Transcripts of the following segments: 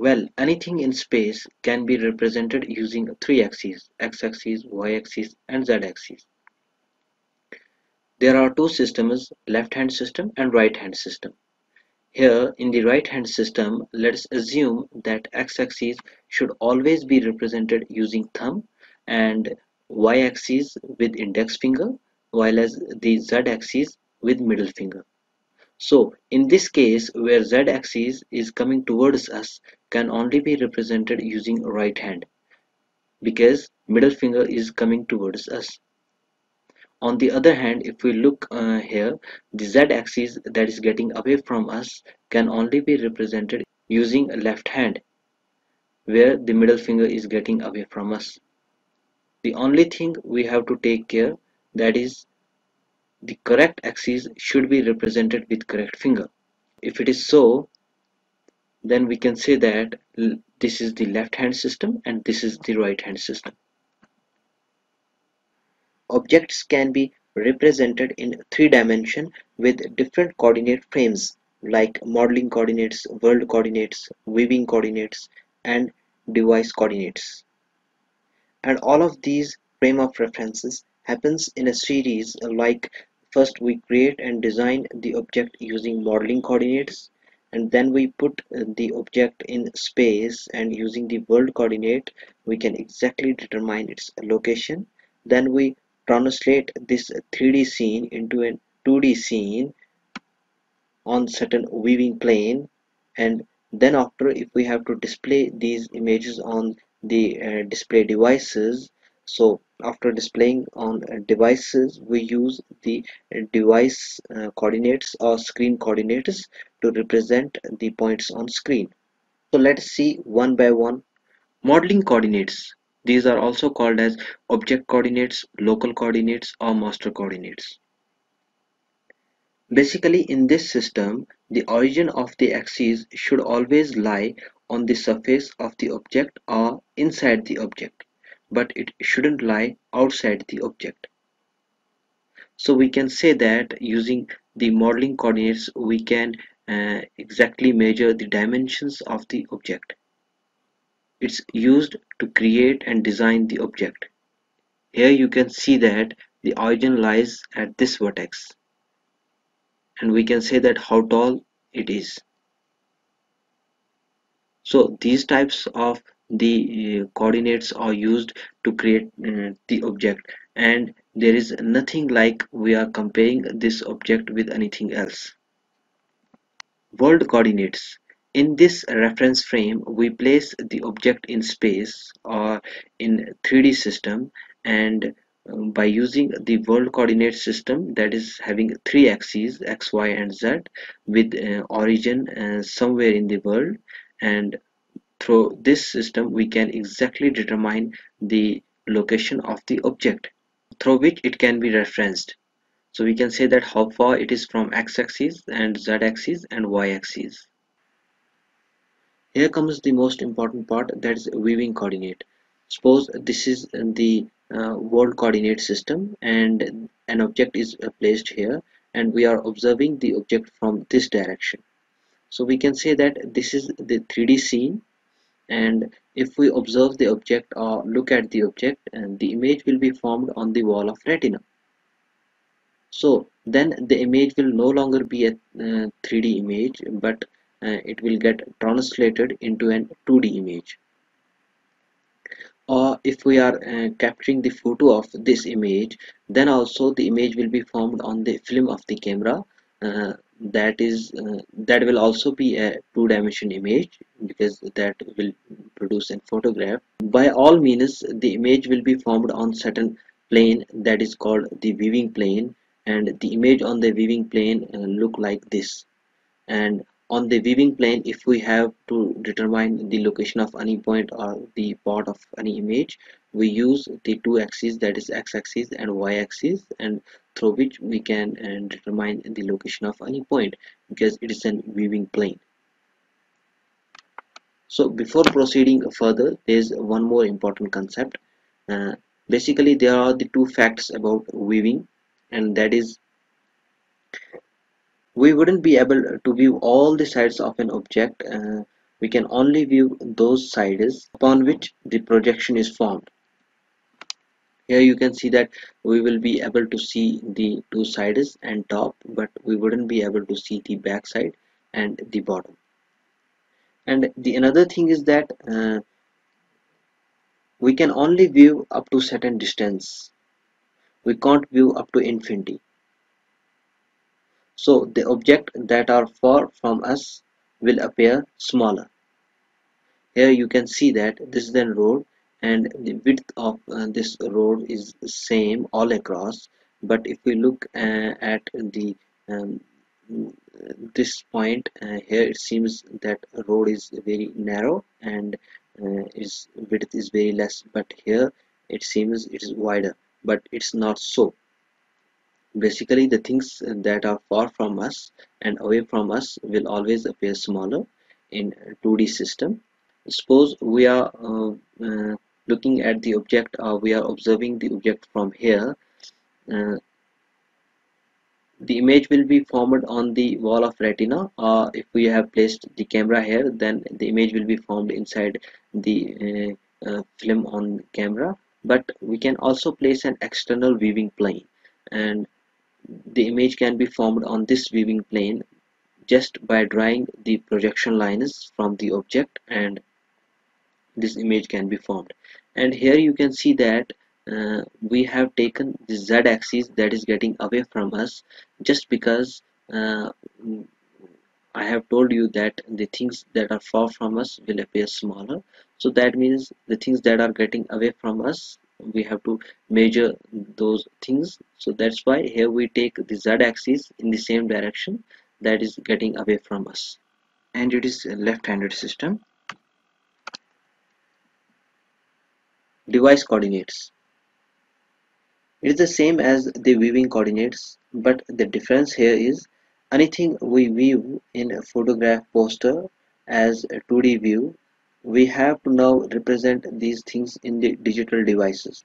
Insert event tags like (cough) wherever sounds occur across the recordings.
Well, anything in space can be represented using three axes, x-axis, y-axis and z-axis. There are two systems, left-hand system and right-hand system. Here in the right-hand system, let's assume that x-axis should always be represented using thumb and y-axis with index finger while as the z-axis with middle finger. So in this case where z-axis is coming towards us can only be represented using right hand because middle finger is coming towards us. On the other hand if we look uh, here the z-axis that is getting away from us can only be represented using left hand where the middle finger is getting away from us. The only thing we have to take care that is the correct axis should be represented with correct finger. If it is so, then we can say that this is the left hand system and this is the right hand system. Objects can be represented in three dimension with different coordinate frames like modeling coordinates, world coordinates, viewing coordinates and device coordinates. And all of these frame of references happens in a series like First we create and design the object using modeling coordinates and then we put uh, the object in space and using the world coordinate we can exactly determine its location. Then we translate this 3D scene into a 2D scene on certain viewing plane and then after if we have to display these images on the uh, display devices so after displaying on uh, devices we use the uh, device uh, coordinates or screen coordinates to represent the points on screen. So let's see one by one. Modeling coordinates. These are also called as object coordinates local coordinates or master coordinates. Basically in this system the origin of the axis should always lie on the surface of the object or inside the object but it shouldn't lie outside the object. So we can say that using the modeling coordinates we can uh, exactly measure the dimensions of the object. It's used to create and design the object. Here you can see that the origin lies at this vertex and we can say that how tall it is. So these types of the uh, coordinates are used to create uh, the object. And there is nothing like we are comparing this object with anything else. World coordinates. In this reference frame we place the object in space or in 3d system. And um, by using the world coordinate system that is having three axes x y and z with uh, origin uh, somewhere in the world. And through this system we can exactly determine the location of the object through which it can be referenced. So we can say that how far it is from x-axis and z-axis and y-axis. Here comes the most important part that is viewing coordinate. Suppose this is the uh, world coordinate system and an object is uh, placed here and we are observing the object from this direction. So we can say that this is the 3D scene and if we observe the object or look at the object and the image will be formed on the wall of retina. So then the image will no longer be a uh, 3d image but uh, it will get translated into an 2d image. Or if we are uh, capturing the photo of this image then also the image will be formed on the film of the camera uh, that is uh, that will also be a two-dimension image because that will produce a photograph. By all means the image will be formed on certain plane that is called the viewing plane and the image on the viewing plane uh, look like this. And on the viewing plane if we have to determine the location of any point or the part of any image we use the two axes that is x-axis and y-axis and through which we can uh, determine the location of any point because it is a viewing plane. So before proceeding further there is one more important concept. Uh, basically there are the two facts about viewing and that is we wouldn't be able to view all the sides of an object uh, we can only view those sides upon which the projection is formed. Here you can see that we will be able to see the two sides and top but we wouldn't be able to see the back side and the bottom. And the another thing is that uh, we can only view up to certain distance. We can't view up to infinity so the object that are far from us will appear smaller. Here you can see that this is the road and the width of uh, this road is same all across. But if we look uh, at the um, this point uh, here it seems that road is very narrow and uh, its width is very less. But here it seems it is wider but it's not so basically the things that are far from us and away from us will always appear smaller in 2d system. Suppose we are uh, uh, looking at the object or we are observing the object from here uh, the image will be formed on the wall of retina or if we have placed the camera here then the image will be formed inside the uh, uh, film on camera. But we can also place an external viewing plane. And the image can be formed on this viewing plane just by drawing the projection lines from the object and this image can be formed. And here you can see that uh, we have taken the z-axis that is getting away from us just because uh, I have told you that the things that are far from us will appear smaller. So that means the things that are getting away from us we have to measure those things. So that's why here we take the z-axis in the same direction that is getting away from us. And it is left-handed system. Device coordinates. It is the same as the viewing coordinates but the difference here is anything we view in a photograph poster as a 2d view we have to now represent these things in the digital devices.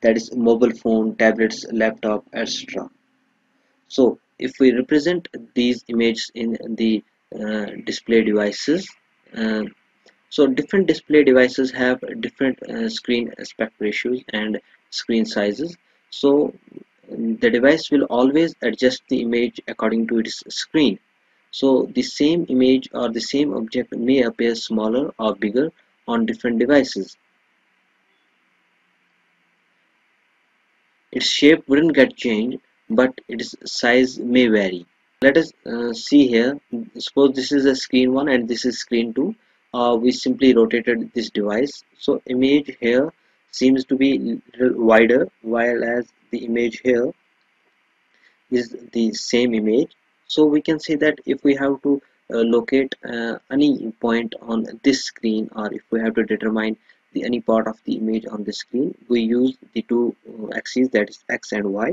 That is mobile phone tablets laptop etc so if we represent these images in the uh, display devices uh, so different display devices have different uh, screen aspect ratios and screen sizes. So the device will always adjust the image according to its screen so the same image or the same object may appear smaller or bigger on different devices. Its shape wouldn't get changed but its size may vary. Let us uh, see here, suppose this is a screen 1 and this is screen 2. Uh, we simply rotated this device. So image here seems to be wider while as the image here is the same image so we can say that if we have to uh, locate uh, any point on this screen or if we have to determine the any part of the image on the screen we use the two uh, axes that is x and y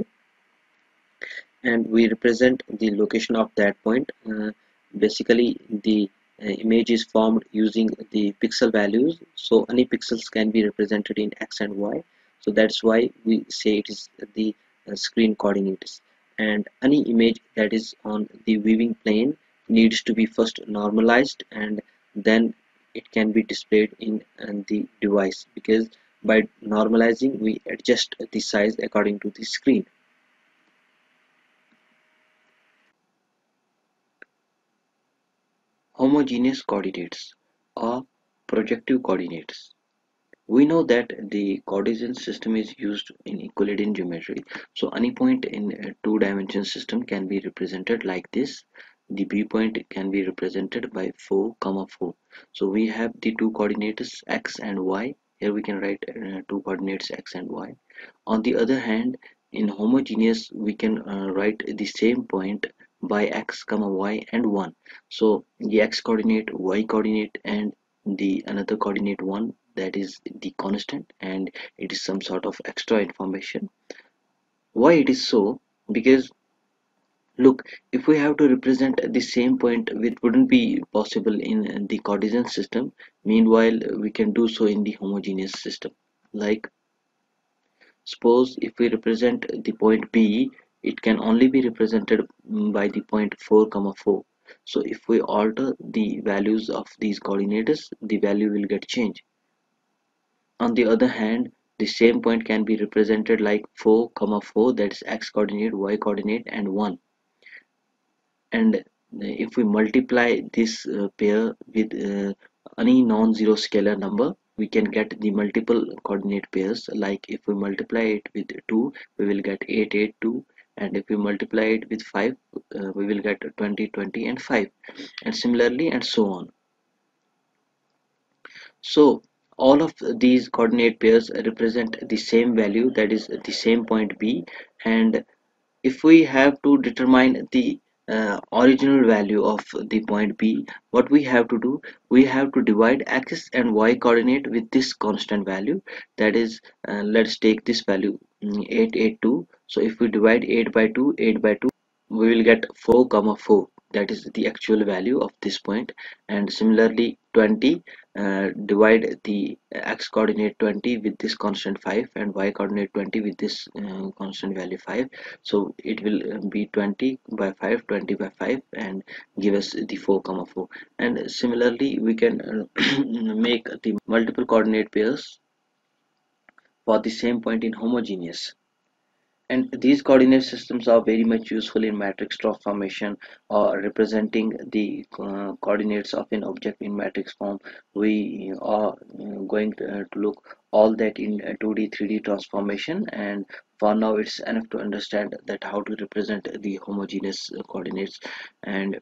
and we represent the location of that point. Uh, basically the uh, image is formed using the pixel values. So any pixels can be represented in x and y. So that's why we say it is the uh, screen coordinates and any image that is on the viewing plane needs to be first normalized and then it can be displayed in, in the device because by normalizing we adjust the size according to the screen. Homogeneous coordinates or projective coordinates we know that the Cartesian system is used in Euclidean geometry. So any point in a two-dimensional system can be represented like this. The B point can be represented by 4 comma 4. So we have the two coordinates x and y. Here we can write uh, two coordinates x and y. On the other hand, in homogeneous we can uh, write the same point by x comma y and 1. So the x coordinate, y coordinate and the another coordinate 1 that is the constant and it is some sort of extra information. Why it is so? Because look if we have to represent the same point it wouldn't be possible in the Cartesian system. Meanwhile we can do so in the homogeneous system. Like suppose if we represent the point b it can only be represented by the point 4 comma 4 so if we alter the values of these coordinates the value will get changed on the other hand the same point can be represented like 4 comma 4 that is x coordinate y coordinate and 1 and if we multiply this uh, pair with uh, any non-zero scalar number we can get the multiple coordinate pairs. Like if we multiply it with 2 we will get 8 8 2 and if we multiply it with 5 uh, we will get 20 20 and 5 and similarly and so on. So all of these coordinate pairs represent the same value that is the same point b. And if we have to determine the uh, original value of the point B what we have to do we have to divide x and y coordinate with this constant value. That is uh, let's take this value mm, 882 so if we divide 8 by 2 8 by 2 we will get 4 comma 4 that is the actual value of this point. And similarly 20 uh, divide the x coordinate 20 with this constant 5 and y coordinate 20 with this uh, constant value 5 so it will uh, be 20 by 5 20 by 5 and give us the 4 comma 4 and similarly we can uh, (clears throat) make the multiple coordinate pairs for the same point in homogeneous and these coordinate systems are very much useful in matrix transformation or representing the uh, coordinates of an object in matrix form. We are uh, going to, uh, to, look all that in 2d 3d transformation and for now it's enough to understand that how to represent the homogeneous uh, coordinates. And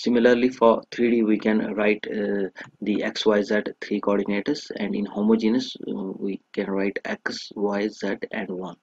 Similarly for 3D we can write uh, the x, y, z three coordinates and in homogeneous uh, we can write x, y, z and 1.